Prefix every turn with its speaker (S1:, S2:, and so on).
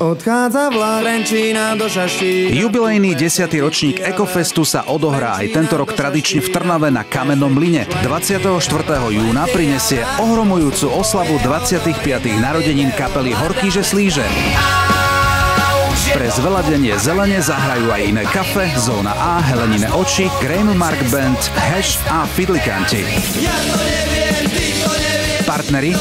S1: Odchádza Vlarenčína do Šaštína.
S2: Jubilejný 10. ročník Ekofestu sa odohrá aj tento rok tradične v Trnave na Kamennom mline. 24. júna prinesie ohromujúcu oslavu 25. narodenín kapely Horkýže Slíže. Pre zveladenie zelene zahrajú aj iné kafe, Zóna A, Helenine oči, Mark Band, Hash a Fidlikanti. Partneri